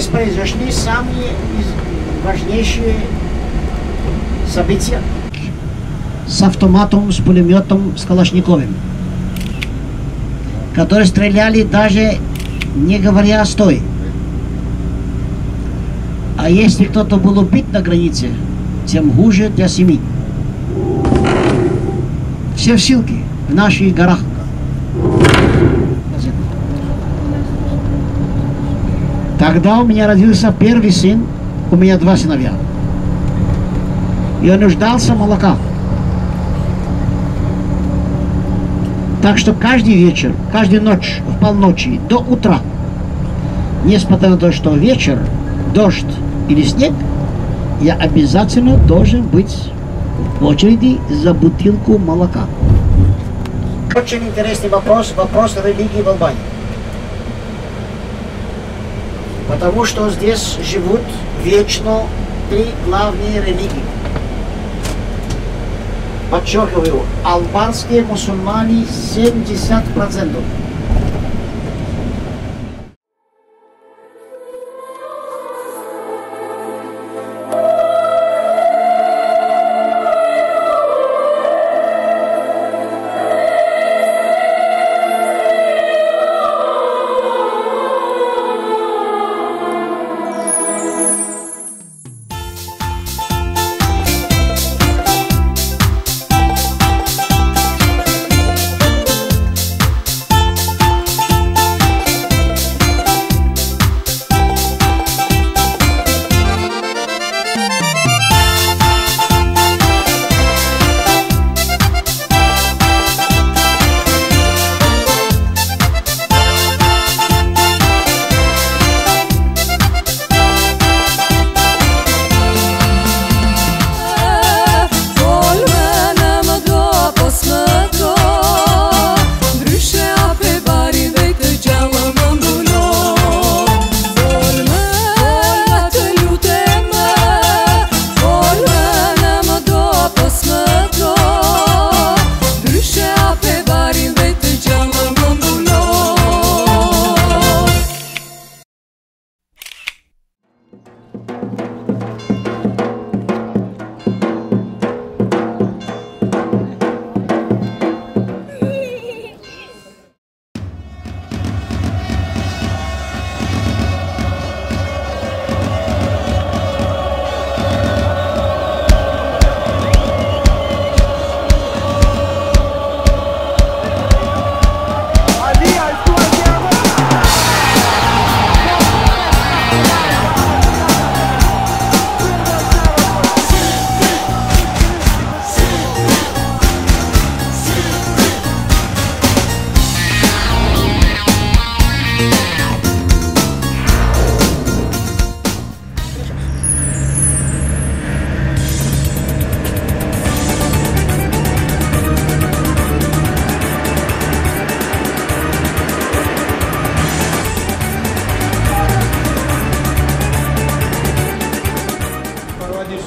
Здесь произошли самые важнейшие события с автоматом, с пулеметом, с Калашниковым, которые стреляли даже не говоря «стой». А если кто-то был убит на границе, тем хуже для семьи. Все в ссылке в наших горах. Тогда у меня родился первый сын, у меня два сыновья. Он нуждался молока. Так что каждый вечер, каждую ночь, в полночи, до утра, несмотря на то, что вечер, дождь или снег, я обязательно должен быть в очереди за бутылку молока. Очень интересный вопрос, вопрос религии в Албании. Потому что здесь живут вечно три главные религии. Подчеркиваю, албанские мусульмане 70%.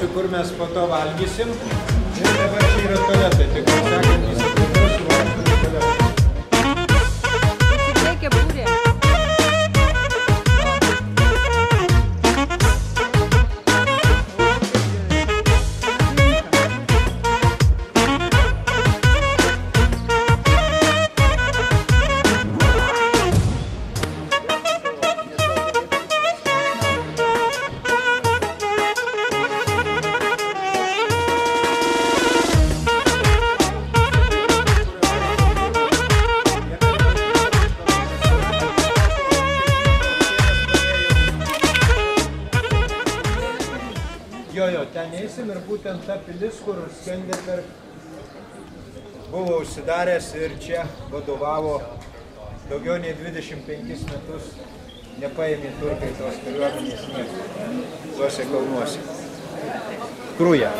Parodysiu, kur mes po to valgysim. Ir dabar čia yra tualetai. Tai kaip sakant, įsivaizduosiu valgyti tualetą. Būtent ta pilis, kur Skendeber buvo užsidaręs ir čia vadovavo daugiau nei 25 metus nepaėmė turkai tos kariuomenės niekur tuose kalnuose. Krūja.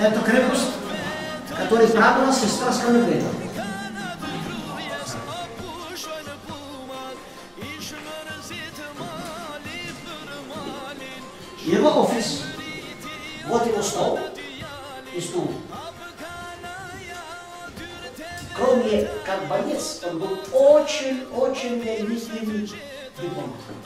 Это крепость, которая правила сестра Сканебреда. Его офис, вот его стол и стул. Кроме как боец, он был очень-очень великим дипломатом.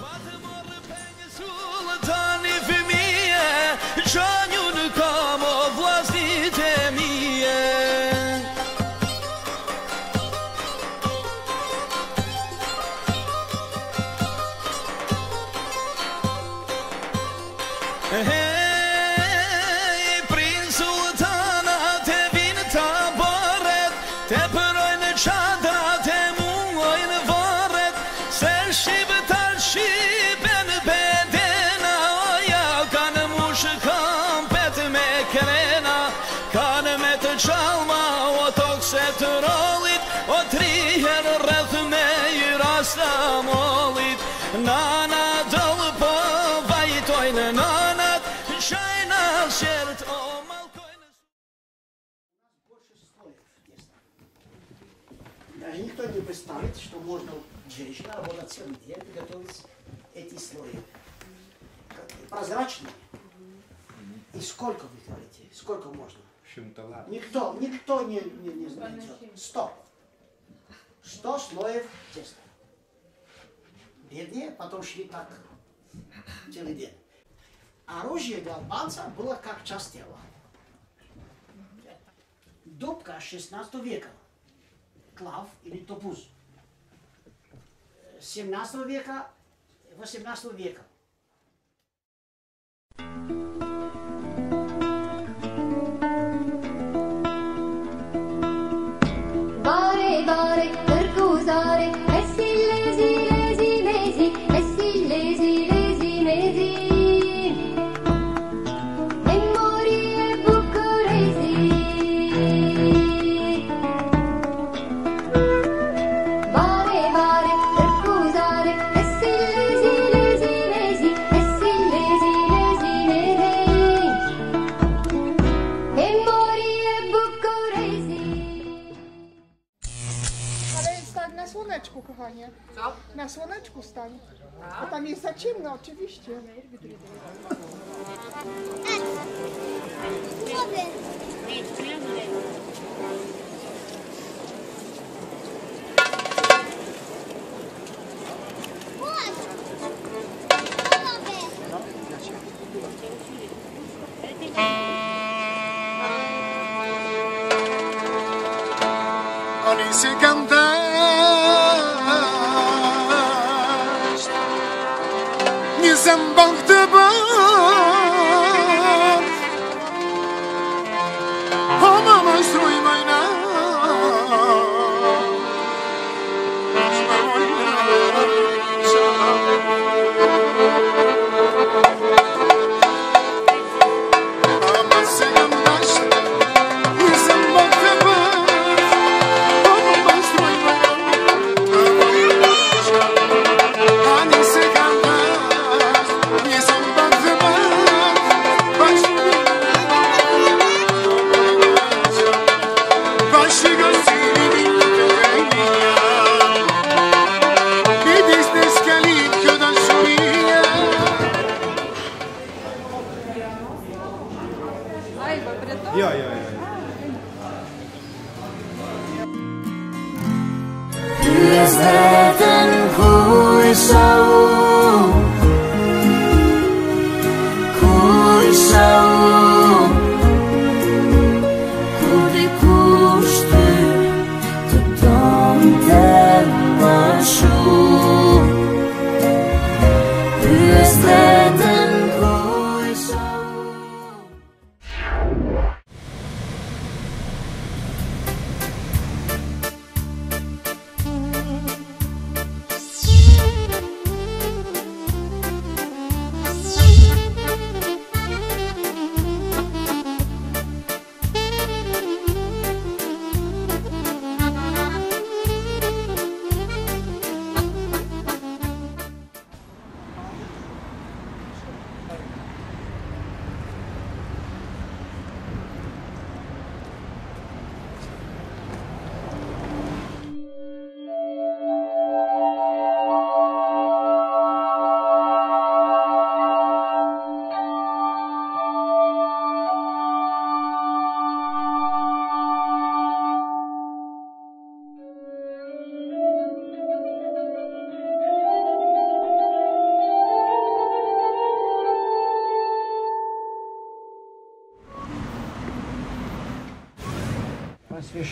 Hej, prin sultanat e vinë të bëret Te përojnë qadrat e muojnë varet Se shqiptar shqipen bedena Oja kanë mush kampet me krena Kanë me të o tokse të O triher rreth me i rasta mollit никто не представит, что можно женщина работать целый день и готовить эти слои. Прозрачные. И сколько вы говорите? Сколько можно? Никто, никто не, не, не знает. Сто. Сто слоев теста. Беднее, потом шли так целый день. Оружие для албанца было как часть тела. Дубка 16 века. Клав или топуз. 17 века, 18 века. Bare bare Słoneczku, kochanie. Co? Na słoneczku stań. Bo tam jest za ciemno, oczywiście. Oni se kantasz December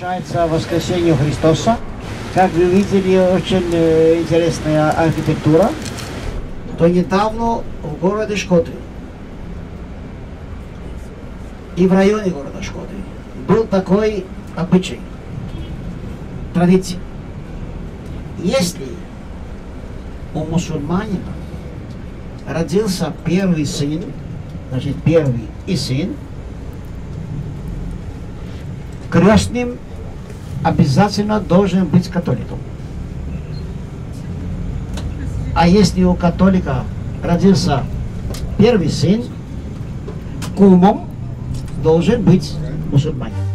посвящается воскресению Христоса. Как вы видели, очень э, интересная архитектура. То недавно в городе Шкоты и в районе города Шкоты был такой обычай, традиция. Если у мусульманина родился первый сын, значит первый и сын, крестным обязательно должен быть католиком. А если у католика родился первый сын, кумом должен быть мусульманин.